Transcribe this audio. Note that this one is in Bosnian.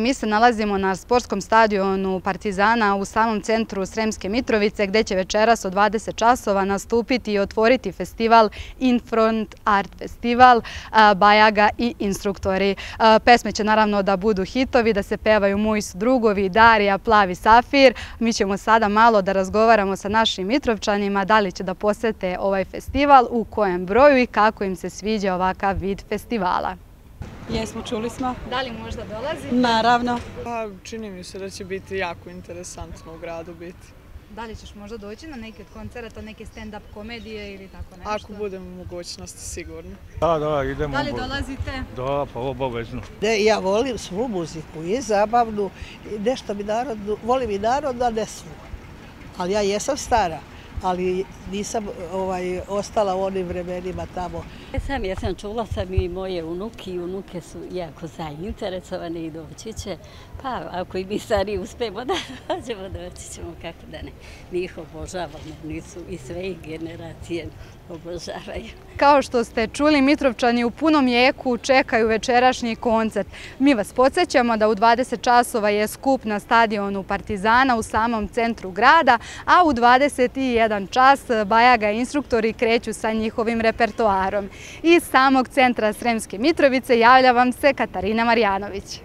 Mi se nalazimo na sportskom stadionu Partizana u samom centru Sremske Mitrovice gdje će večeras od 20 časova nastupiti i otvoriti festival Infront Art Festival Bajaga i instruktori. Pesme će naravno da budu hitovi, da se pevaju Moji su drugovi, Darija, Plavi Safir. Mi ćemo sada malo da razgovaramo sa našim Mitrovčanima da li će da posete ovaj festival, u kojem broju i kako im se sviđa ovakav vid festivala. Jesmo, čuli smo. Da li možda dolazi? Naravno. Pa, čini mi se da će biti jako interesantno u gradu biti. Da li ćeš možda doći na neke od koncerata, neke stand-up komedije ili tako nešto? Ako budemo mogućnosti, sigurno. Da, da, idemo. Da li dolazite? Da, pa obavezno. Ja volim svu muziku i zabavnu, nešto mi narodnu, volim i narodnu, a ne svu. Ali ja jesam stara ali nisam ovaj, ostala u onim vremenima tamo. Ja sam, ja sam čula sam i moje unuki i unuke su jako zainteresovane i doći će. Pa ako i mi stari uspemo da dođemo, doći ćemo kako da ne. Mi ih obožavamo, nisu i sve generacije obožavaju. Kao što ste čuli, Mitrovčani u punom jeku čekaju večerašnji koncert. Mi vas podsjećamo da u 20 časova je skup na stadionu Partizana u samom centru grada, a u 21 jedan čas Bajaga instruktori kreću sa njihovim repertoarom. Iz samog centra Sremske Mitrovice javlja vam se Katarina Marjanović.